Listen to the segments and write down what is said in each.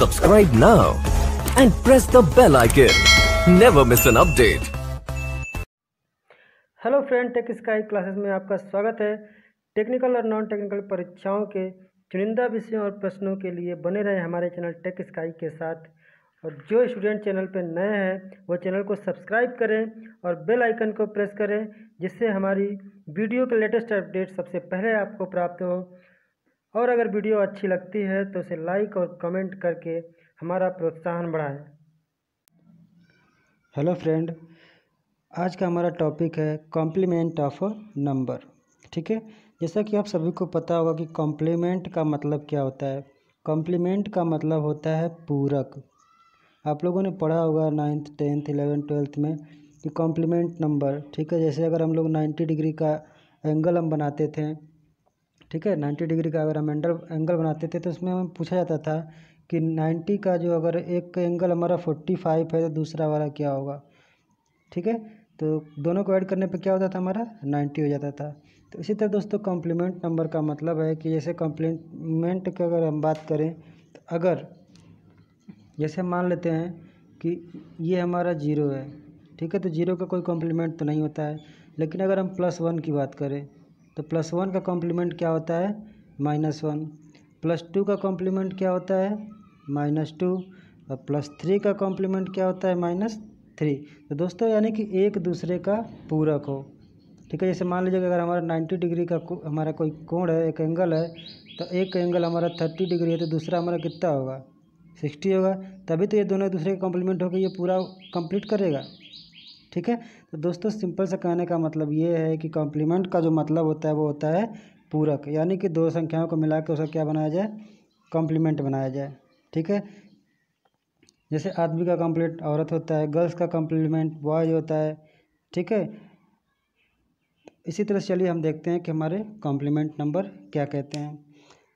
Subscribe now and press the bell icon. Never miss an update. Hello friend Tech Sky Classes में आपका स्वागत है technical और non technical परीक्षाओं के चुनिंदा विषयों और प्रश्नों के लिए बने रहें हमारे चैनल टेक स्काई के साथ और जो स्टूडेंट चैनल पर नए हैं, वो चैनल को सब्सक्राइब करें और बेल आइकन को प्रेस करें, जिससे हमारी वीडियो के लेटेस्ट अपडेट सबसे पहले आपको प्राप्त हो और अगर वीडियो अच्छी लगती है तो उसे लाइक और कमेंट करके हमारा प्रोत्साहन बढ़ाएँ। हेलो फ्रेंड, आज का हमारा टॉपिक है कॉम्प्लीमेंट ऑफ़ नंबर। ठीक है, जैसा कि आप सभी को पता होगा कि कॉम्प्लीमेंट का मतलब क्या होता है। कॉम्प्लीमेंट का मतलब होता है पूरक। आप लोगों ने पढ़ा होगा नाइन्थ, टेंथ इलेवन ट्वेल्थ में कि कॉम्प्लीमेंट नंबर, ठीक है, जैसे अगर हम लोग नाइन्टी डिग्री का एंगल हम बनाते थे ठीक है नाइन्टी डिग्री का अगर हम एंगल एंगल बनाते थे तो उसमें हमें पूछा जाता था कि नाइन्टी का जो अगर एक एंगल हमारा फोर्टी फाइव है तो दूसरा वाला क्या होगा? ठीक है तो दोनों को ऐड करने पे क्या होता था हमारा? नाइन्टी हो जाता था। तो इसी तरह दोस्तों कॉम्प्लीमेंट नंबर का मतलब है कि जैसे कॉम्प्लीमेंट की अगर हम बात करें तो अगर जैसे मान लेते हैं कि ये हमारा ज़ीरो है, ठीक है तो ज़ीरो का कोई कॉम्प्लीमेंट तो नहीं होता है, लेकिन अगर हम प्लस वन की बात करें तो प्लस वन का कॉम्प्लीमेंट क्या होता है? Minus one. प्लस टू का कॉम्प्लीमेंट क्या होता है? Minus two. और प्लस थ्री का कॉम्प्लीमेंट क्या होता है? Minus three. तो दोस्तों, यानी कि एक दूसरे का पूरक हो। ठीक है, जैसे मान लीजिए अगर हमारा नाइन्टी डिग्री का हमारा कोई कोण है, एक एंगल है तो एक एंगल हमारा थर्टी डिग्री है तो दूसरा हमारा कितना होगा? सिक्सटी होगा। तभी तो ये दोनों दूसरे का कॉम्प्लीमेंट होकर ये पूरा कंप्लीट करेगा। ठीक है? तो दोस्तों, सिंपल से कहने का मतलब ये है कि कॉम्प्लीमेंट का जो मतलब होता है, वो होता है पूरक। यानी कि दो संख्याओं को मिला के उसका क्या बनाया जाए? कॉम्प्लीमेंट बनाया जाए। ठीक है? जैसे आदमी का कॉम्प्लीट औरत होता है गर्ल्स का कॉम्प्लीमेंट बॉय होता है, ठीक है? इसी तरह से चलिए हम देखते हैं कि हमारे कॉम्प्लीमेंट नंबर क्या कहते हैं।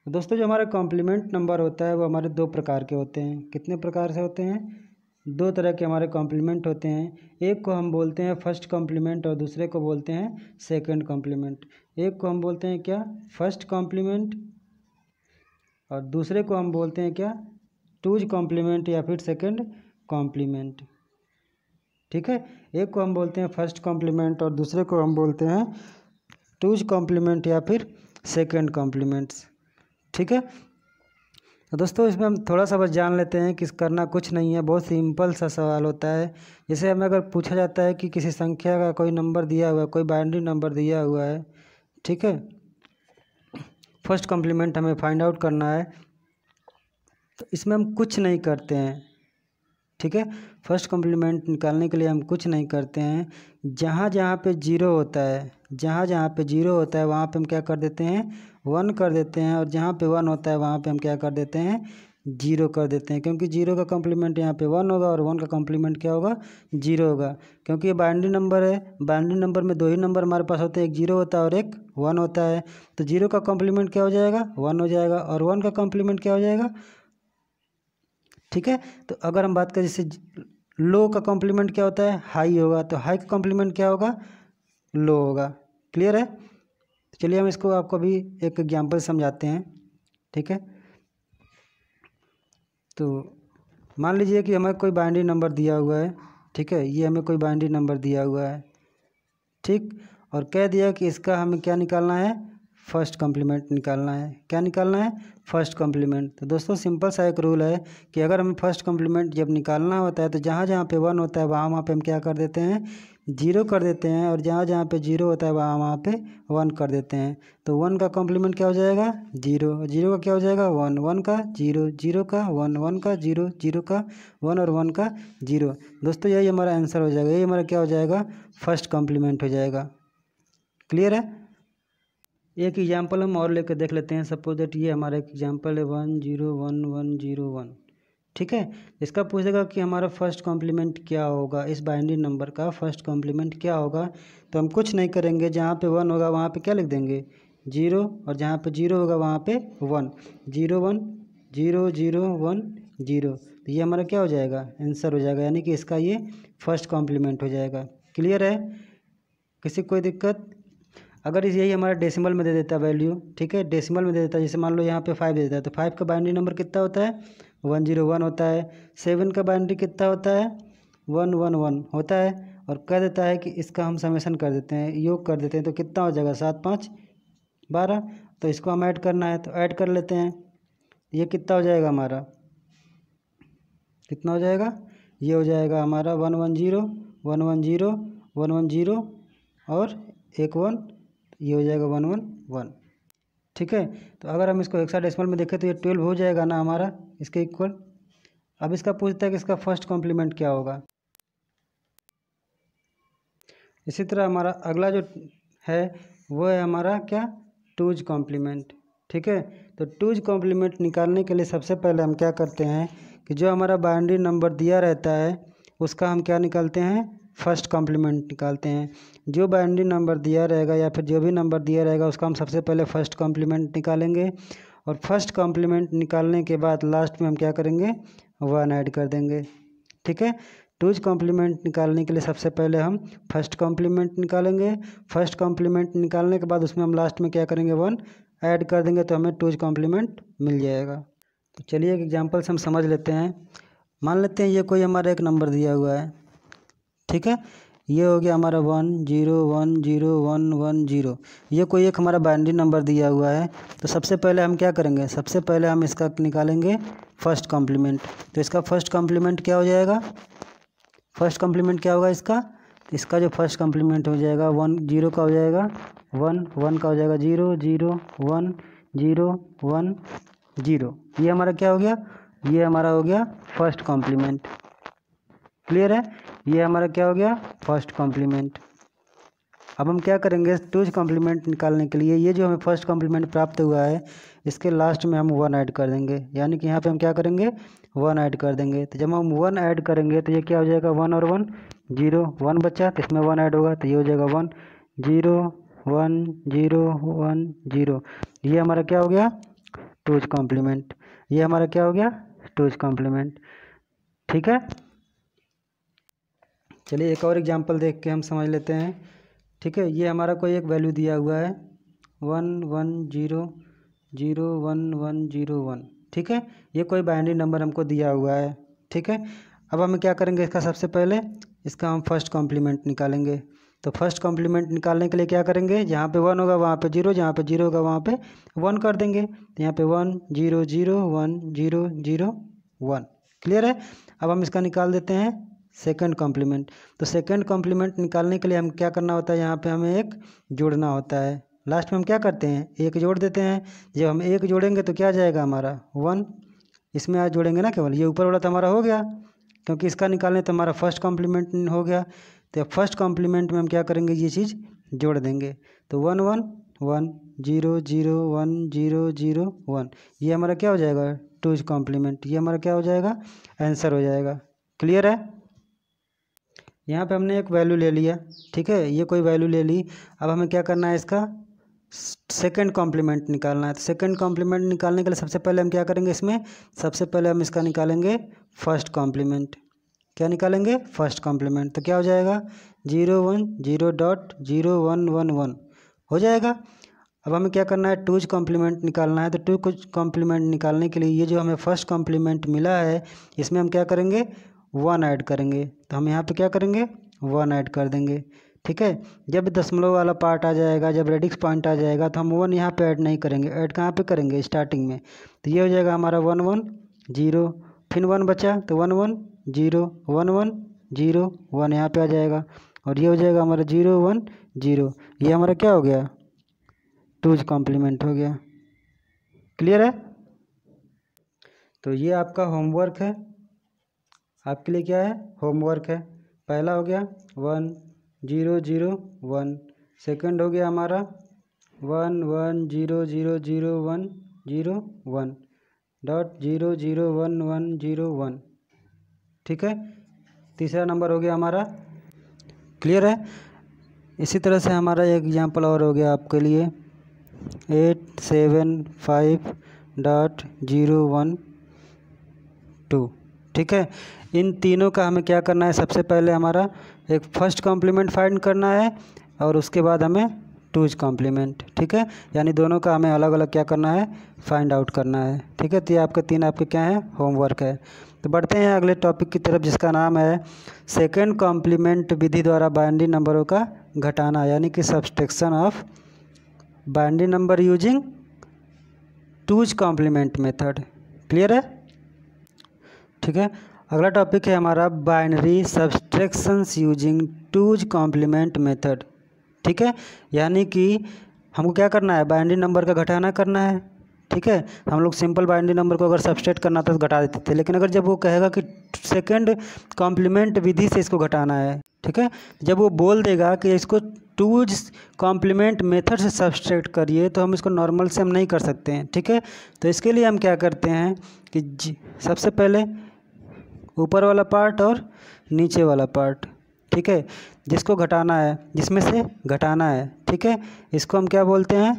दोस्तों, जो हमारा कॉम्प्लीमेंट नंबर होता है, वो हमारे दो प्रकार के होते हैं। कितने प्रकार से होते हैं? दो तरह के हमारे कॉम्प्लीमेंट होते हैं। एक को हम बोलते हैं फ़र्स्ट कॉम्प्लीमेंट और दूसरे को बोलते हैं सेकंड कॉम्प्लीमेंट एक को हम बोलते हैं क्या? फ़र्स्ट कॉम्प्लीमेंट और दूसरे को हम बोलते हैं क्या? टूज कॉम्प्लीमेंट या फिर सेकंड कॉम्प्लीमेंट ठीक है? एक को हम बोलते हैं फ़र्स्ट कॉम्प्लीमेंट और दूसरे को हम बोलते हैं टूज कॉम्प्लीमेंट या फिर सेकंड कॉम्प्लीमेंट्स ठीक है? तो दोस्तों, इसमें हम थोड़ा सा बस जान लेते हैं कि करना कुछ नहीं है, बहुत सिंपल सा सवाल होता है। जैसे हमें अगर पूछा जाता है कि किसी संख्या का कोई नंबर दिया हुआ है, कोई बाइंड्री नंबर दिया हुआ है, ठीक है? फ़र्स्ट कॉम्प्लीमेंट हमें फाइंड आउट करना है। तो इसमें हम कुछ नहीं करते हैं, ठीक है? फ़र्स्ट कॉम्प्लीमेंट निकालने के लिए हम कुछ नहीं करते हैं। जहाँ जहाँ पे ज़ीरो होता है जहाँ जहाँ पे ज़ीरो होता है, वहाँ पे हम क्या कर देते हैं? वन कर देते हैं और जहाँ पे वन होता है वहाँ पे हम क्या कर देते हैं? ज़ीरो कर देते हैं। क्योंकि ज़ीरो का कॉम्प्लीमेंट यहाँ पे वन होगा और वन का कॉम्प्लीमेंट क्या होगा? ज़ीरो होगा। क्योंकि ये बाइंड्री नंबर है। बाइंड्री नंबर में दो ही नंबर हमारे पास होते हैं। एक ज़ीरो होता है और एक वन होता है। तो ज़ीरो का कॉम्प्लीमेंट क्या हो जाएगा? वन हो जाएगा। और वन का कॉम्प्लीमेंट क्या हो जाएगा? ठीक है? तो अगर हम बात करें जैसे लो का कॉम्प्लीमेंट क्या होता है? हाई होगा। तो हाई का कॉम्प्लीमेंट क्या होगा? लो होगा। क्लियर है? चलिए हम इसको आपको अभी एक एग्ज़ाम्पल समझाते हैं, ठीक है? तो मान लीजिए कि हमें कोई बाइंड्री नंबर दिया हुआ है, ठीक है? ये हमें कोई बाइंड्री नंबर दिया हुआ है, ठीक? और कह दिया कि इसका हमें क्या निकालना है? फ़र्स्ट कॉम्प्लीमेंट निकालना है। क्या निकालना है? फ़र्स्ट कॉम्प्लीमेंट तो दोस्तों सिंपल सा एक रूल है कि अगर हमें फ़र्स्ट कॉम्प्लीमेंट जब निकालना होता है तो जहाँ जहाँ पे वन होता है, वहाँ वहाँ पे हम क्या कर देते हैं? ज़ीरो कर देते हैं और जहाँ जहाँ पे ज़ीरो होता है वहाँ वहाँ पे वन कर देते हैं। तो वन का कॉम्प्लीमेंट क्या हो जाएगा? ज़ीरो। ज़ीरो का क्या हो जाएगा? वन। वन का ज़ीरो। ज़ीरो का वन। वन का ज़ीरो। ज़ीरो का वन और वन का ज़ीरो। दोस्तों, यही हमारा आंसर हो जाएगा। यही हमारा क्या हो जाएगा? फ़र्स्ट कॉम्प्लीमेंट हो जाएगा। क्लियर है? एक एग्ज़ाम्पल हम और लेकर देख लेते हैं। सपोज़ दैट ये हमारा एक एग्ज़ाम्पल है। One, zero, one one, zero, one. ठीक है? इसका पूछेगा कि हमारा फ़र्स्ट कॉम्प्लीमेंट क्या होगा? इस बाइंडिंग नंबर का फ़र्स्ट कॉम्प्लीमेंट क्या होगा? तो हम कुछ नहीं करेंगे, जहाँ पे वन होगा, वहाँ पे क्या लिख देंगे? ज़ीरो और जहाँ पे ज़ीरो होगा, वहाँ पे one zero one zero zero one zero तो ये हमारा क्या हो जाएगा? आंसर हो जाएगा, यानी कि इसका ये फ़र्स्ट कॉम्प्लीमेंट हो जाएगा. क्लियर है? किसी कोई दिक्कत? अगर यही हमारा डेसिमल में दे देता है वैल्यू ठीक है? डेसिमल में दे देता है जैसे मान लो यहाँ पे फाइव दे देता है तो फाइव का बाइंड्री नंबर कितना होता है? वन ज़ीरो वन होता है। सेवन का बाइनरी कितना होता है? वन वन वन होता है और कह देता है कि इसका हम समेसन कर देते हैं, योग कर देते हैं तो कितना हो जाएगा? सात, पाँच, बारह। तो इसको हम ऐड करना है तो ऐड कर लेते हैं। ये कितना हो जाएगा हमारा? कितना हो जाएगा? ये हो जाएगा हमारा one one zero, one one zero, one one zero और एक वन, ये हो जाएगा वन वन वन। ठीक है? तो अगर हम इसको एक डेसिमल में देखें तो ये ट्वेल्व हो जाएगा ना हमारा? इसके इक्वल अब इसका पूछता है कि इसका फ़र्स्ट कॉम्प्लीमेंट क्या होगा? इसी तरह हमारा अगला जो है, वो है हमारा क्या? टूज कॉम्प्लीमेंट ठीक है? तो टूज कॉम्प्लीमेंट निकालने के लिए सबसे पहले हम क्या करते हैं कि जो हमारा बाइंड्री नंबर दिया रहता है, उसका हम क्या निकालते हैं? फ़र्स्ट कॉम्प्लीमेंट निकालते हैं। जो बाइंड्री नंबर दिया रहेगा या फिर जो भी नंबर दिया रहेगा, उसका हम सबसे पहले फ़र्स्ट कॉम्प्लीमेंट निकालेंगे। और फ़र्स्ट कॉम्प्लीमेंट निकालने के बाद लास्ट में हम क्या करेंगे? वन ऐड कर देंगे। ठीक है? टूज कॉम्प्लीमेंट निकालने के लिए सबसे पहले हम फ़र्स्ट कॉम्प्लीमेंट निकालेंगे। फ़र्स्ट कॉम्प्लीमेंट निकालने के बाद उसमें हम लास्ट में क्या करेंगे? वन ऐड कर देंगे तो हमें टूज कॉम्प्लीमेंट मिल जाएगा। तो चलिए एक एग्ज़ाम्पल से हम समझ लेते हैं। मान लेते हैं ये कोई हमारा एक नंबर दिया हुआ है। ठीक है? ये हो गया हमारा one zero one zero one one zero. ये कोई एक हमारा बाइंड्री नंबर दिया हुआ है। तो सबसे पहले हम क्या करेंगे? सबसे पहले हम इसका निकालेंगे फ़र्स्ट कॉम्प्लीमेंट। तो इसका फ़र्स्ट कॉम्प्लीमेंट क्या हो जाएगा? फ़र्स्ट कॉम्प्लीमेंट क्या होगा इसका? इसका जो फ़र्स्ट कॉम्प्लीमेंट हो जाएगा वन ज़ीरो का हो जाएगा। वन वन का हो जाएगा zero zero, one zero one, zero. ये हमारा क्या हो गया? ये हमारा हो गया फ़र्स्ट कॉम्प्लीमेंट। क्लियर है? ये हमारा क्या हो गया? फ़र्स्ट कॉम्प्लीमेंट अब हम क्या करेंगे? टूज कॉम्प्लीमेंट निकालने के लिए ये जो हमें फ़र्स्ट कॉम्प्लीमेंट प्राप्त हुआ है, इसके लास्ट में हम वन ऐड कर देंगे। यानी कि यहाँ पे हम क्या करेंगे? वन ऐड कर देंगे। तो जब हम वन ऐड करेंगे तो ये क्या हो जाएगा? वन और वन ज़ीरो वन बच्चा तो इसमें वन ऐड होगा तो ये हो जाएगा one zero one zero one zero ये हमारा क्या हो गया? टूज कॉम्प्लीमेंट ये हमारा क्या हो गया? टूज कॉम्प्लीमेंट ठीक है? चलिए एक और एग्जांपल देख के हम समझ लेते हैं। ठीक है, ये हमारा कोई एक वैल्यू दिया हुआ है। One one, zero zero, one one, zero, one. ठीक है, ये कोई बाइनरी नंबर हमको दिया हुआ है। ठीक है, अब हम क्या करेंगे इसका सबसे पहले? इसका हम फ़र्स्ट कॉम्प्लीमेंट निकालेंगे। तो फ़र्स्ट कॉम्प्लीमेंट निकालने के लिए क्या करेंगे? जहाँ पे वन होगा, वहाँ पे ज़ीरो, जहाँ पे ज़ीरो होगा, वहाँ पे वन कर देंगे। तो यहाँ पे one zero zero one zero zero one clear है? अब हम इसका निकाल देते हैं। Second complement. तो सेकंड कॉम्प्लीमेंट निकालने के लिए हम क्या करना होता है? यहाँ पे हमें एक जोड़ना होता है। लास्ट में हम क्या करते हैं? एक जोड़ देते हैं। जब हम एक जोड़ेंगे तो क्या जाएगा हमारा? वन। इसमें आज जोड़ेंगे ना केवल? ये ऊपर वाला तो हमारा हो गया, क्योंकि इसका निकालने तो हमारा फ़र्स्ट कॉम्प्लीमेंट हो गया। तो फ़र्स्ट कॉम्प्लीमेंट में हम क्या करेंगे? ये चीज़ जोड़ देंगे। तो one one one, zero zero, one, zero zero, one. ये हमारा क्या हो जाएगा? Two complement. ये हमारा क्या हो जाएगा? आंसर हो जाएगा। क्लियर है? यहाँ पे हमने एक वैल्यू ले लिया, ठीक है? ये कोई वैल्यू ले ली। अब हमें क्या करना है इसका? सेकंड कॉम्प्लीमेंट निकालना है। तो सेकंड कॉम्प्लीमेंट निकालने के लिए सबसे पहले हम क्या करेंगे इसमें? सबसे पहले हम इसका निकालेंगे फ़र्स्ट कॉम्प्लीमेंट क्या निकालेंगे? फ़र्स्ट कॉम्प्लीमेंट तो क्या हो जाएगा? Zero one zero dot zero one one one हो जाएगा? अब हमें क्या करना है? टूज कॉम्प्लीमेंट निकालना है। तो टू कुछ कॉम्प्लीमेंट निकालने के लिए ये जो हमें फ़र्स्ट कॉम्प्लीमेंट मिला है, इसमें हम क्या करेंगे? वन ऐड करेंगे। तो हम यहाँ पे क्या करेंगे? वन ऐड कर देंगे। ठीक है? जब दशमलव वाला पार्ट आ जाएगा, जब रेडिक्स पॉइंट आ जाएगा तो हम वन यहाँ पे ऐड नहीं करेंगे। ऐड कहाँ पे करेंगे? स्टार्टिंग में। तो ये हो जाएगा हमारा वन वन ज़ीरो। फिर वन बचा तो one one zero, one one zero, one यहाँ पे आ जाएगा। और ये हो जाएगा हमारा ज़ीरो, वन, ज़ीरो। ये हमारा क्या हो गया? टूज कॉम्प्लीमेंट हो गया। क्लियर है? तो ये आपका होमवर्क है। आपके लिए क्या है? होमवर्क है। पहला हो गया one zero zero one second हो गया हमारा one one zero zero zero one zero one dot zero zero one one zero one ठीक है? तीसरा नंबर हो गया हमारा। क्लियर है? इसी तरह से हमारा एक एग्जांपल और हो गया आपके लिए। Eight seven five dot zero one two ठीक है? इन तीनों का हमें क्या करना है? सबसे पहले हमारा एक फ़र्स्ट कॉम्प्लीमेंट फाइंड करना है और उसके बाद हमें टूज कॉम्प्लीमेंट ठीक है? यानी दोनों का हमें अलग अलग क्या करना है? फाइंड आउट करना है, ठीक है? तो ये आपके तीन आपके क्या है? होमवर्क है। तो बढ़ते हैं अगले टॉपिक की तरफ़ जिसका नाम है सेकेंड कॉम्प्लीमेंट विधि द्वारा बाइंडी नंबरों का घटाना, यानी कि subtraction of binary number using two's complement method clear है? ठीक है? अगला टॉपिक है हमारा binary subtractions using two's complement method ठीक है? यानी कि हमको क्या करना है? बाइनरी नंबर का घटाना करना है। ठीक है? हम लोग सिंपल बाइनरी नंबर को अगर सब्सट्रेट करना था तो घटा देते थे। लेकिन अगर जब वो कहेगा कि सेकंड कॉम्प्लीमेंट विधि से इसको घटाना है, ठीक है? जब वो बोल देगा कि इसको टूज कॉम्प्लीमेंट मेथड से सब्सट्रैक्ट करिए तो हम इसको नॉर्मल से हम नहीं कर सकते हैं। ठीक है? तो इसके लिए हम क्या करते हैं कि सबसे पहले ऊपर वाला पार्ट और नीचे वाला पार्ट ठीक है? जिसको घटाना है, जिसमें से घटाना है, ठीक है? इसको हम क्या बोलते हैं?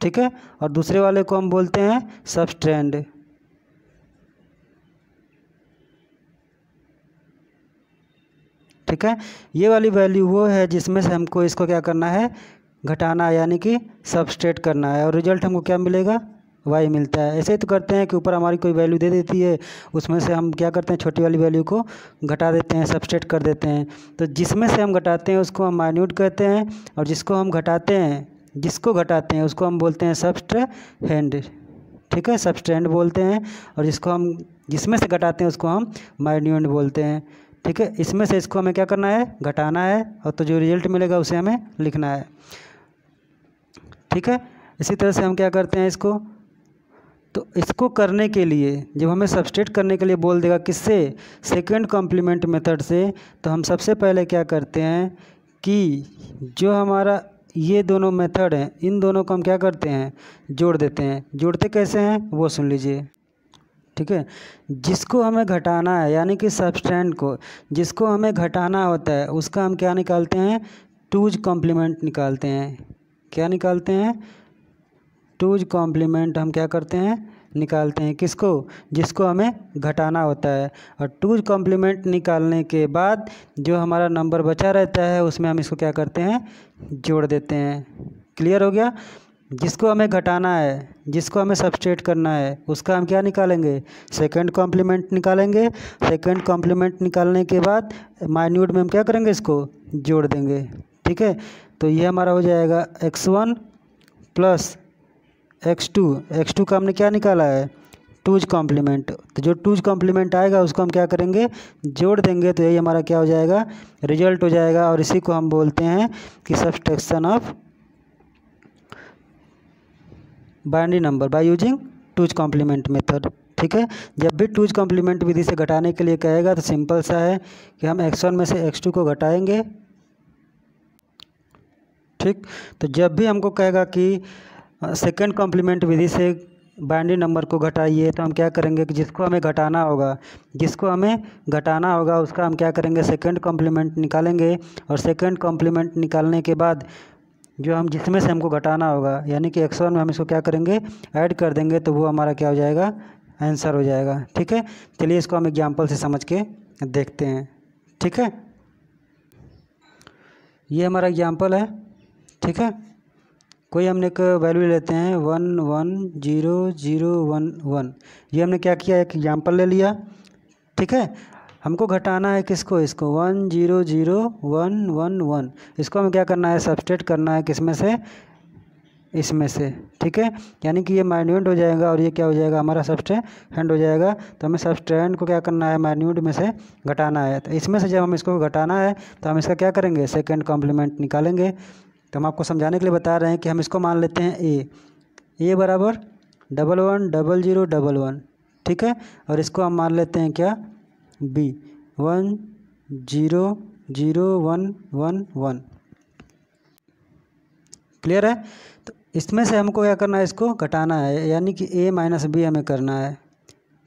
ठीक है? और दूसरे वाले को हम बोलते हैं सबस्ट्रेंड ठीक है? ये वाली वैल्यू वो है जिसमें से हमको इसको क्या करना है? घटाना है यानी कि सबस्ट्रेट करना है। और रिज़ल्ट हमको क्या मिलेगा? वाई मिलता है। ऐसे ही तो करते हैं कि ऊपर हमारी कोई वैल्यू दे देती है, उसमें से हम क्या करते हैं, छोटी वाली वैल्यू को घटा देते हैं सबस्ट्रेट कर देते हैं। तो जिसमें से हम घटाते हैं, उसको हम माइन्यूट कहते हैं और जिसको हम घटाते हैं, जिसको घटाते हैं, उसको हम बोलते हैं सबस्ट्र हैंड ठीक है? सबस्ट्रेंड बोलते हैं और जिसको हम, जिसमें से घटाते हैं, उसको हम माइन्यूट बोलते हैं। ठीक है? इसमें से इसको हमें क्या करना है? घटाना है और तो जो रिज़ल्ट मिलेगा, उसे हमें लिखना है। ठीक है? इसी तरह से हम क्या करते हैं इसको तो इसको करने के लिए, जब हमें सब्सटेट करने के लिए बोल देगा किससे? सेकंड कॉम्प्लीमेंट मेथड से। तो हम सबसे पहले क्या करते हैं कि जो हमारा ये दोनों मेथड हैं, इन दोनों को हम क्या करते हैं? जोड़ देते हैं। जोड़ते कैसे हैं? वो सुन लीजिए। ठीक है? जिसको हमें घटाना है, यानी कि सबस्टैंड को, जिसको हमें घटाना होता है, उसका हम क्या निकालते हैं? टूज कॉम्प्लीमेंट निकालते हैं। क्या निकालते हैं? टूज कॉम्प्लीमेंट हम क्या करते हैं? निकालते हैं किसको? जिसको हमें घटाना होता है। और टूज कॉम्प्लीमेंट निकालने के बाद जो हमारा नंबर बचा रहता है, उसमें हम इसको क्या करते हैं? जोड़ देते हैं। क्लियर हो गया? जिसको हमें घटाना है, जिसको हमें सब्सट्रेट करना है, उसका हम क्या निकालेंगे? सेकंड कॉम्प्लीमेंट निकालेंगे। सेकंड कॉम्प्लीमेंट निकालने के बाद माइन्यूट में हम क्या करेंगे इसको? जोड़ देंगे। ठीक है? तो ये हमारा हो जाएगा X one plus X two X two का हमने क्या निकाला है? Two's complement. तो जो टूज कॉम्प्लीमेंट आएगा, उसको हम क्या करेंगे? जोड़ देंगे तो यही हमारा क्या हो जाएगा? रिज़ल्ट हो जाएगा, और इसी को हम बोलते हैं कि subtraction of binary number by using two's complement method. ठीक है? जब भी टूज कॉम्प्लीमेंट विधि से घटाने के लिए कहेगा तो सिंपल सा है कि हम एक्स वन में से एक्स टू को घटाएँगे। ठीक? तो जब भी हमको कहेगा कि सेकंड कॉम्प्लीमेंट विधि से बाइंडी नंबर को घटाइए तो हम क्या करेंगे कि जिसको हमें घटाना होगा, जिसको हमें घटाना होगा, उसका हम क्या करेंगे सेकंड कॉम्प्लीमेंट निकालेंगे और सेकंड कॉम्प्लीमेंट निकालने के बाद जो हम, जिसमें से हमको घटाना होगा, यानी कि एक्स में हम इसको क्या करेंगे ऐड कर देंगे तो वो हमारा क्या हो जाएगा आंसर हो जाएगा, ठीक है? चलिए इसको हम एग्ज़ाम्पल से समझ के देखते हैं, ठीक है? ये हमारा एग्ज़ाम्पल है, ठीक है? कोई हमने एक वैल्यू लेते हैं one one zero zero one one ये हमने क्या किया? एक एग्ज़ाम्पल ले लिया। ठीक है? हमको घटाना है किसको? इसको one zero zero one one one इसको हमें क्या करना है? सब्सटेट करना है किसमें से? इसमें से। ठीक है? यानी कि ये माइन्यूट हो जाएगा और ये क्या हो जाएगा? हमारा सबस्टे हैंड हो जाएगा। तो हमें सबस्ट्रेंड को क्या करना है? माइन्यूट में से घटाना है। तो इसमें से जब हम इसको घटाना है तो हम इसका क्या करेंगे? सेकेंड कॉम्प्लीमेंट निकालेंगे। तो हम आपको समझाने के लिए बता रहे हैं कि हम इसको मान लेते हैं ए ए बराबर double one double zero double one ठीक है? और इसको हम मान लेते हैं क्या? B one zero zero one one one clear है? तो इसमें से हमको क्या करना है इसको घटाना है, यानी कि ए माइनस बी हमें करना है।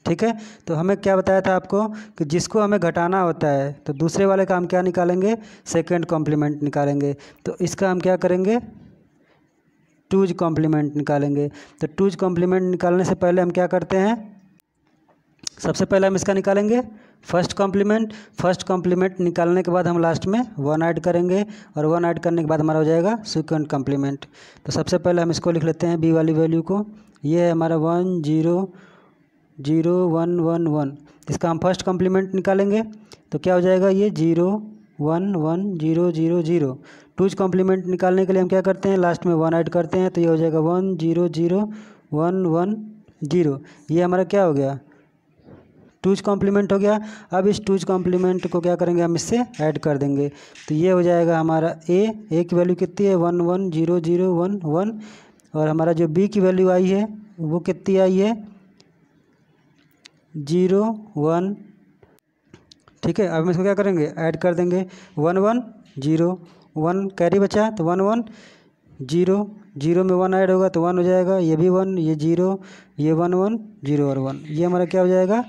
ठीक है? तो हमें क्या बताया था आपको कि जिसको हमें घटाना होता है तो दूसरे वाले का हम क्या निकालेंगे? सेकेंड कॉम्प्लीमेंट निकालेंगे। तो इसका हम क्या करेंगे? टूज कॉम्प्लीमेंट निकालेंगे। तो टूज कॉम्प्लीमेंट निकालने से पहले हम क्या करते हैं? सबसे पहले हम इसका निकालेंगे। फ़र्स्ट कॉम्प्लीमेंट फ़र्स्ट कॉम्प्लीमेंट निकालने के बाद हम लास्ट में वन ऐड करेंगे और वन ऐड करने के बाद हमारा हो जाएगा सेकेंड कॉम्प्लीमेंट तो सबसे पहले हम इसको लिख लेते हैं बी वाली वैल्यू को। ये है हमारा one zero zero one one one. इसका हम फ़र्स्ट कॉम्प्लीमेंट निकालेंगे तो क्या हो जाएगा ये? Zero one one zero zero zero. Two's complement निकालने के लिए हम क्या करते हैं? लास्ट में वन ऐड करते हैं तो ये हो जाएगा one zero zero one one zero. ये हमारा क्या हो गया? टूज कॉम्प्लीमेंट हो गया। अब इस टूज कॉम्प्लीमेंट को क्या करेंगे? हम इससे ऐड कर देंगे। तो ये हो जाएगा हमारा ए ए की वैल्यू कितनी है? One one zero zero one one. और हमारा जो बी की वैल्यू आई है, वो कितनी आई है? Zero, one. ठीक है, अब हम इसको क्या करेंगे? ऐड कर देंगे। One one, zero. One carry बचा तो वन वन, ज़ीरो। ज़ीरो में वन ऐड होगा तो वन हो जाएगा। ये भी वन, ये ज़ीरो, ये वन वन, ज़ीरो और वन। ये हमारा क्या हो जाएगा?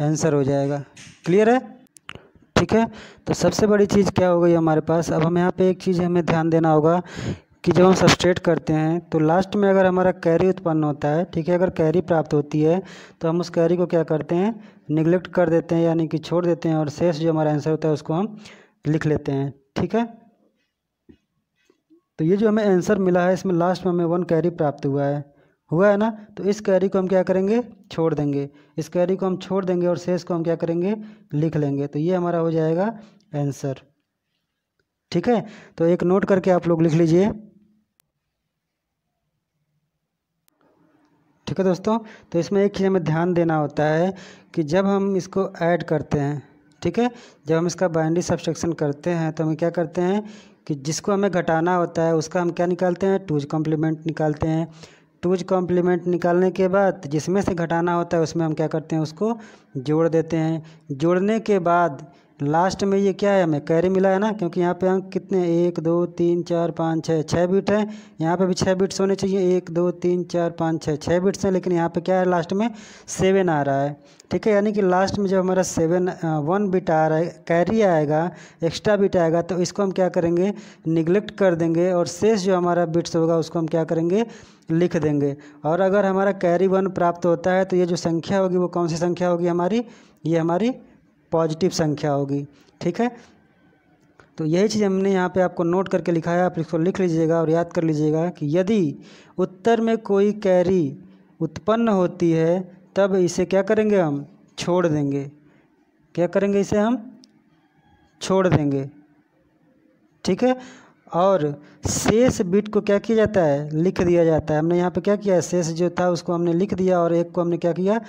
आंसर हो जाएगा। क्लियर है? ठीक है तो सबसे बड़ी चीज़ क्या हो गई हमारे पास? अब हम यहाँ पे एक चीज़ हमें ध्यान देना होगा। कि जब हम सब्सट्रेट करते हैं तो लास्ट में अगर हमारा कैरी उत्पन्न होता है, ठीक है, अगर कैरी प्राप्त होती है तो हम उस कैरी को क्या करते हैं निगलेक्ट कर देते हैं, यानी कि छोड़ देते हैं, और शेष जो हमारा आंसर होता है, उसको हम लिख लेते हैं, ठीक है? तो ये जो हमें आंसर मिला है, इसमें लास्ट में हमें वन कैरी प्राप्त हुआ है। हुआ है ना? तो इस कैरी को हम क्या करेंगे, छोड़ देंगे। इस कैरी को हम छोड़ देंगे, और शेष को हम क्या करेंगे, लिख लेंगे। तो ये हमारा हो जाएगा आंसर ठीक है? तो एक नोट करके आप लोग लिख लीजिए। ठीक है दोस्तों? तो इसमें एक चीज़ हमें ध्यान देना होता है कि जब हम इसको ऐड करते हैं, ठीक है? जब हम इसका बाइंडी सब्सट्रक्शन करते हैं तो हम क्या करते हैं कि जिसको हमें घटाना होता है, उसका हम क्या निकालते हैं? टूज कॉम्प्लीमेंट निकालते हैं। टूज कॉम्प्लीमेंट निकालने के बाद जिसमें से घटाना होता है, उसमें हम क्या करते हैं? उसको जोड़ देते हैं। जोड़ने के बाद लास्ट में ये क्या है, हमें कैरी मिला है ना, क्योंकि यहाँ पे अंक कितने एक, दो, तीन, चार, पाँच छः छः बिट है। यहाँ पे भी छः बिट्स होने चाहिए। एक, दो, तीन, चार, पाँच छः छः बिट्स हैं, लेकिन यहाँ पे क्या है, लास्ट में सेवन आ रहा है। ठीक है, यानी कि लास्ट में जब हमारा सेवन वन बिट आ रहा है कैरी आएगा एक्स्ट्रा बिट आएगा तो इसको हम क्या करेंगे? निगलेक्ट कर देंगे, और शेष जो हमारा बिट्स होगा, उसको हम क्या करेंगे? लिख देंगे। और अगर हमारा कैरी वन प्राप्त होता है तो ये जो संख्या होगी, वो कौन सी संख्या होगी हमारी? ये हमारी पॉजिटिव संख्या होगी, ठीक है? तो यही चीज़ हमने यहाँ पे आपको नोट करके लिखा है आप इसको लिख लीजिएगा और याद कर लीजिएगा कि यदि उत्तर में कोई कैरी उत्पन्न होती है, तब इसे क्या करेंगे हम? छोड़ देंगे। क्या करेंगे इसे हम? छोड़ देंगे। ठीक है? और शेष बिट को क्या किया जाता है? लिख दिया जाता है। हमने यहाँ पे क्या किया? है शेष जो था उसको हमने लिख दिया और एक को हमने क्या किया?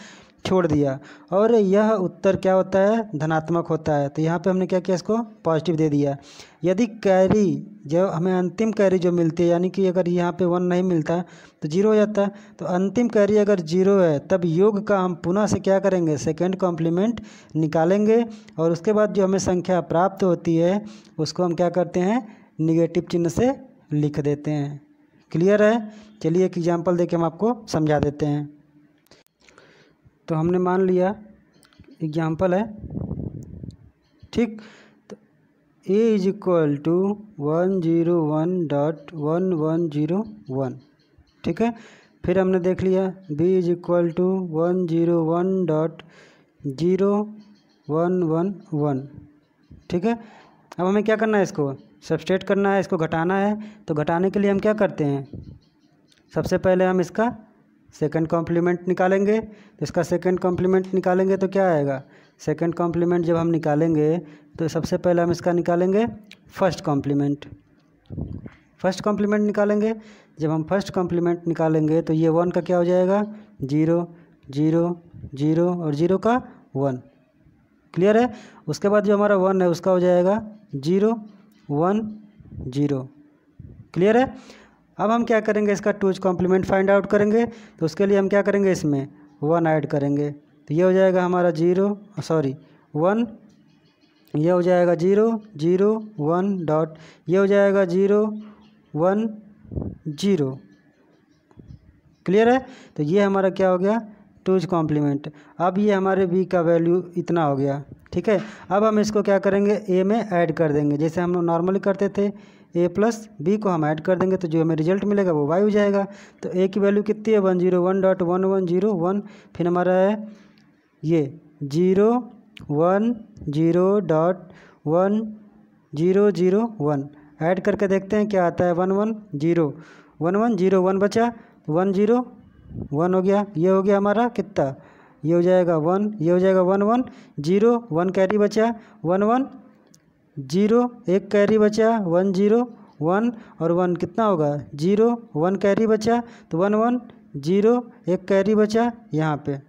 छोड़ दिया। और यह उत्तर क्या होता है? धनात्मक होता है। तो यहाँ पे हमने क्या किया इसको? पॉजिटिव दे दिया। यदि कैरी जो हमें अंतिम कैरी जो मिलती है, यानी कि अगर यहाँ पे वन नहीं मिलता तो ज़ीरो हो जाता। तो अंतिम कैरी अगर ज़ीरो है, तब योग का हम पुनः से क्या करेंगे? सेकेंड कॉम्प्लीमेंट निकालेंगे। और उसके बाद जो हमें संख्या प्राप्त होती है, उसको हम क्या करते हैं? निगेटिव चिन्ह से लिख देते हैं। क्लियर है? चलिए एक एग्ज़ाम्पल दे हम आपको समझा देते हैं। तो हमने मान लिया, एग्ज़ाम्पल है। ठीक तो A is equal to one zero one dot one one zero one ठीक है? फिर हमने देख लिया B is equal to one zero one dot zero one one one ठीक है? अब हमें क्या करना है इसको? सब्सट्रेट करना है, इसको घटाना है। तो घटाने के लिए हम क्या करते हैं? सबसे पहले हम इसका सेकंड कॉम्प्लीमेंट निकालेंगे। तो इसका सेकंड कॉम्प्लीमेंट निकालेंगे तो क्या आएगा? सेकंड कॉम्प्लीमेंट जब हम निकालेंगे तो सबसे पहले हम इसका निकालेंगे फ़र्स्ट कॉम्प्लीमेंट फ़र्स्ट कॉम्प्लीमेंट निकालेंगे। जब हम फ़र्स्ट कॉम्प्लीमेंट निकालेंगे तो ये वन का क्या हो जाएगा? ज़ीरो ज़ीरो ज़ीरो और ज़ीरो का वन क्लियर है? उसके बाद जो हमारा वन है, उसका हो जाएगा ज़ीरो वन ज़ीरो क्लियर है? अब हम क्या करेंगे, इसका टूज कॉम्प्लीमेंट फाइंड आउट करेंगे तो उसके लिए हम क्या करेंगे, इसमें वन ऐड करेंगे। तो ये हो जाएगा हमारा ज़ीरो सॉरी वन ये हो जाएगा ज़ीरो ज़ीरो वन डॉट ये हो जाएगा ज़ीरो वन ज़ीरो क्लियर है? तो ये हमारा क्या हो गया टूज कॉम्प्लीमेंट अब ये हमारे बी का वैल्यू इतना हो गया, ठीक है? अब हम इसको क्या करेंगे ए में ऐड कर देंगे, जैसे हम लोग नॉर्मली करते थे ए प्लस, बी को हम ऐड कर देंगे तो जो हमें रिज़ल्ट मिलेगा वो वाई हो जाएगा। तो ए की वैल्यू कितनी है? One zero one dot one one zero one. फिर हमारा है ये zero one zero dot one zero zero one. Add करके देखते हैं क्या आता है? One one zero. One one zero one बचा, वन ज़ीरो वन हो गया। ये हो गया हमारा कितना? ये हो जाएगा वन, ये हो जाएगा one one. Zero, one carry बचा, वन वन ज़ीरो, एक कैरी बचा, वन ज़ीरो, वन और वन कितना होगा? ज़ीरो, वन कैरी बचा तो वन वन, ज़ीरो, एक कैरी बचा यहाँ पे।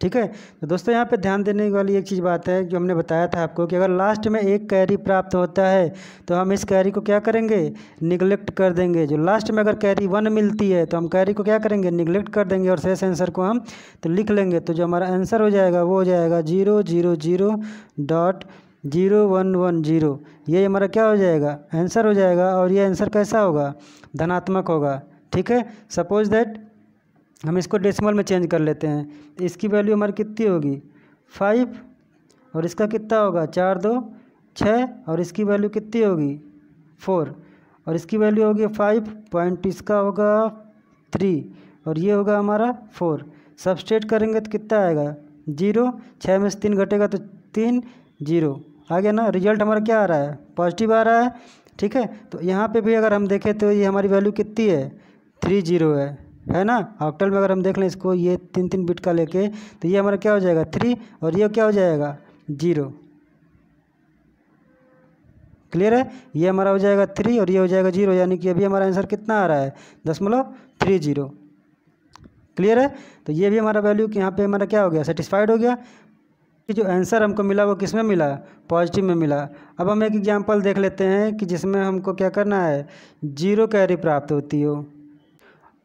ठीक है? तो दोस्तों, यहाँ पे ध्यान देने वाली एक चीज़ बात है जो हमने बताया था आपको कि अगर लास्ट में एक कैरी प्राप्त होता है तो हम इस कैरी को क्या करेंगे? निगलेक्ट कर देंगे। जो लास्ट में अगर कैरी वन मिलती है तो हम कैरी को क्या करेंगे? निगलेक्ट कर देंगे और शेष आंसर को हम तो लिख लेंगे। तो जो हमारा आंसर हो जाएगा, वो हो जाएगा zero zero zero dot zero one one zero. ये हमारा क्या हो जाएगा? आंसर हो जाएगा और ये आंसर कैसा होगा? धनात्मक होगा। ठीक है? सपोज़ दैट हम इसको डेसिमल में चेंज कर लेते हैं। इसकी वैल्यू हमारी कितनी होगी? फाइव और इसका कितना होगा? चार दो। छः। और इसकी वैल्यू कितनी होगी? फोर और इसकी वैल्यू होगी फाइव पॉइंट इसका होगा थ्री और ये होगा हमारा फोर सब्सट्रेट करेंगे तो कितना आएगा? ज़ीरो छः में से तीन घटेगा तो तीन। ज़ीरो आ गया ना रिज़ल्ट हमारा क्या आ रहा है? पॉजिटिव आ रहा है, ठीक है? तो यहाँ पे भी अगर हम देखें तो ये हमारी वैल्यू कितनी है? थ्री ज़ीरो है है ना? ऑक्टल में अगर हम देख लें इसको, ये तीन तीन बिट का लेके तो ये हमारा क्या हो जाएगा? थ्री और ये क्या हो जाएगा? ज़ीरो क्लियर है? ये हमारा हो जाएगा थ्री और ये हो जाएगा ज़ीरो यानी कि अभी हमारा आंसर कितना आ रहा है? दशमलव थ्री ज़ीरो क्लियर है? तो ये भी हमारा वैल्यू यहाँ पे हमारा क्या हो गया? सेटिस्फाइड हो गया। कि जो आंसर हमको मिला वो किसमें मिला? पॉजिटिव में मिला। अब हम एक एग्जांपल देख लेते हैं कि जिसमें हमको क्या करना है? ज़ीरो कैरी प्राप्त होती हो।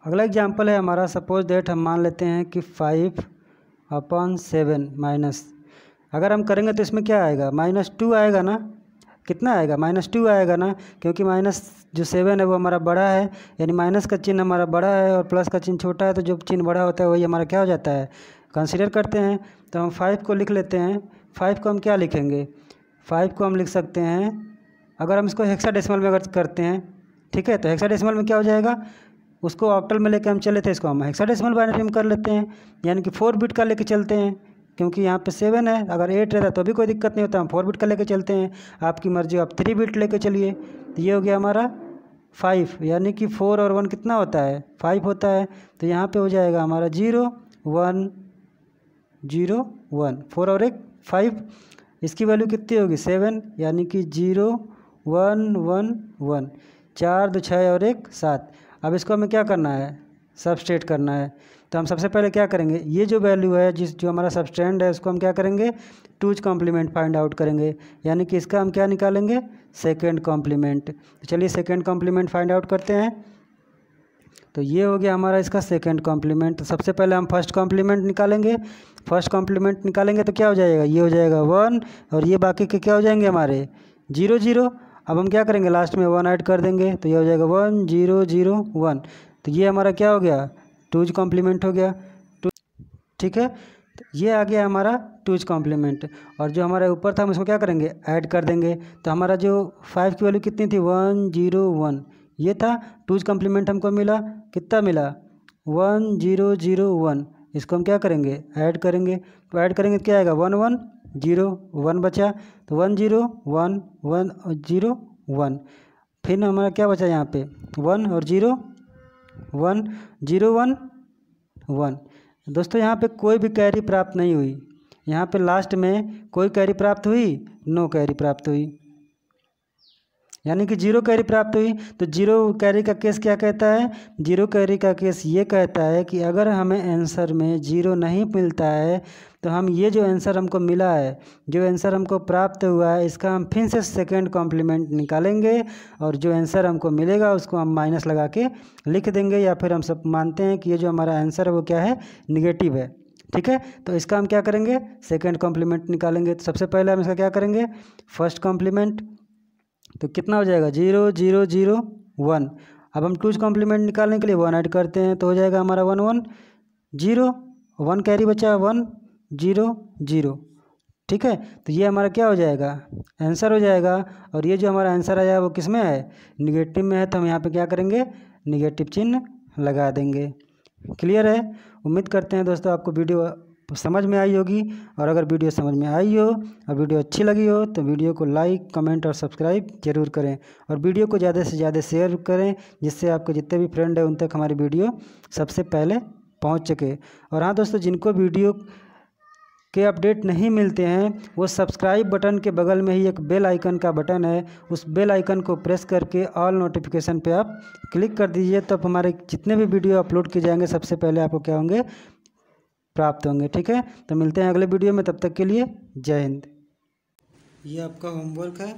अगला एग्जांपल है हमारा। सपोज़ डेट हम मान लेते हैं कि फाइव अपॉन सेवन माइनस अगर हम करेंगे तो इसमें क्या आएगा? माइनस टू आएगा ना? कितना आएगा? माइनस टू आएगा ना? क्योंकि माइनस जो सेवन है वो हमारा बड़ा है। यानी माइनस का चिन्ह हमारा बड़ा है और प्लस का चिन्ह छोटा है तो जो चिन्ह बड़ा होता है वही हमारा क्या हो जाता है? कंसिडर करते हैं तो हम फाइव को लिख लेते हैं। फाइव को हम क्या लिखेंगे? फाइव को हम लिख सकते हैं, अगर हम इसको हेक्सा डेसिमल में अगर करते हैं, ठीक है तो हेक्सा डेसिमल में क्या हो जाएगा? उसको ऑक्टल में लेके हम चले थे, इसको हम हेक्सा डेसिमल बाइनरी में कर लेते हैं। यानी कि फोर बिट का लेके चलते हैं, क्योंकि यहाँ पे सेवन है, अगर एट रहता तो भी कोई दिक्कत नहीं होता, हम फोर बिट का लेके चलते हैं। आपकी मर्ज़ी, आप थ्री बिट लेके चलिए। तो ये हो गया हमारा फाइव यानी कि फोर और वन कितना होता है? फाइव होता है तो यहाँ पे हो जाएगा हमारा zero one zero, one. Four और एक, फाइव। इसकी वैल्यू कितनी होगी? सेवन, यानी कि ज़ीरो, वन वन वन। चार, दो, छः और एक, सात। अब इसको हमें क्या करना है? सबस्ट्रेट करना है। तो हम सबसे पहले क्या करेंगे? ये जो वैल्यू है, जिस, जो हमारा सबस्टैंड है, उसको हम क्या करेंगे? टूज कॉम्प्लीमेंट फाइंड आउट करेंगे। यानी कि इसका हम क्या निकालेंगे? सेकेंड कॉम्प्लीमेंट तो चलिए सेकेंड कॉम्प्लीमेंट फाइंड आउट करते हैं। तो ये हो गया हमारा इसका सेकेंड कॉम्प्लीमेंट तो सबसे पहले हम फ़र्स्ट कॉम्प्लीमेंट निकालेंगे। फ़र्स्ट कॉम्प्लीमेंट निकालेंगे तो क्या हो जाएगा? ये हो जाएगा वन और ये बाकी के क्या हो जाएँगे हमारे? ज़ीरो ज़ीरो अब हम क्या करेंगे? लास्ट में वन ऐड कर देंगे तो ये हो जाएगा वन ज़ीरो ज़ीरो वन तो ये हमारा क्या हो गया? टूज कॉम्प्लीमेंट हो गया। टू ठीक है? तो ये आ गया हमारा टूज कॉम्प्लीमेंट और जो हमारे ऊपर था हम इसको क्या करेंगे? ऐड कर देंगे। तो हमारा जो फाइव की वैल्यू कितनी थी? वन ज़ीरो वन ये था। टूज कॉम्प्लीमेंट हमको मिला। कितना मिला? One zero zero one. इसको हम क्या करेंगे? ऐड करेंगे। तो ऐड करेंगे तो क्या आएगा? वन वन ज़ीरो वन बचा। तो one zero one one zero one. फिर हमारा क्या बचा यहाँ पे? वन और zero one zero one one. दोस्तों, यहाँ पे कोई भी कैरी प्राप्त नहीं हुई। यहाँ पे लास्ट में कोई कैरी प्राप्त हुई? नो कैरी प्राप्त हुई। यानी कि ज़ीरो कैरी प्राप्त हुई। तो ज़ीरो कैरी का केस क्या कहता है? ज़ीरो कैरी का केस ये कहता है कि अगर हमें आंसर में ज़ीरो नहीं मिलता है तो हम ये जो आंसर हमको मिला है, जो आंसर हमको प्राप्त हुआ है, इसका हम फिर से सेकेंड कॉम्प्लीमेंट निकालेंगे और जो आंसर हमको मिलेगा उसको हम माइनस लगा के लिख देंगे या फिर हम सब मानते हैं कि ये जो हमारा आंसर है वो क्या है? निगेटिव है। ठीक है? तो इसका हम क्या करेंगे? सेकेंड कॉम्प्लीमेंट निकालेंगे। तो सबसे पहले हम इसका क्या करेंगे? फ़र्स्ट कॉम्प्लीमेंट तो कितना हो जाएगा? Zero zero zero, one. अब हम टूज कॉम्प्लीमेंट निकालने के लिए वन ऐड करते हैं तो हो जाएगा हमारा one one, zero, one carry बचा, वन, ज़ीरो ज़ीरो। ठीक है? तो ये हमारा क्या हो जाएगा? आंसर हो जाएगा। और ये जो हमारा आंसर आया, वो किसमें है? निगेटिव में है तो हम यहाँ पे क्या करेंगे? निगेटिव चिन्ह लगा देंगे। क्लियर है? उम्मीद करते हैं दोस्तों आपको वीडियो समझ में आई होगी। और अगर वीडियो समझ में आई हो और वीडियो अच्छी लगी हो तो वीडियो को लाइक, कमेंट और सब्सक्राइब ज़रूर करें। और वीडियो को ज़्यादा से ज़्यादा शेयर करें, जिससे आपके जितने भी फ्रेंड हैं, उन तक हमारी वीडियो सबसे पहले पहुँच सके। और हाँ दोस्तों, जिनको वीडियो के अपडेट नहीं मिलते हैं, वो सब्सक्राइब बटन के बगल में ही एक बेल आइकन का बटन है। उस बेल आइकन को प्रेस करके ऑल नोटिफिकेशन पे आप क्लिक कर दीजिए, तब हमारे जितने भी वीडियो अपलोड किए जाएँगे, सबसे पहले आपको क्या होंगे? प्राप्त होंगे, ठीक है? तो मिलते हैं अगले वीडियो में, तब तक के लिए जय हिंद। ये आपका होमवर्क है।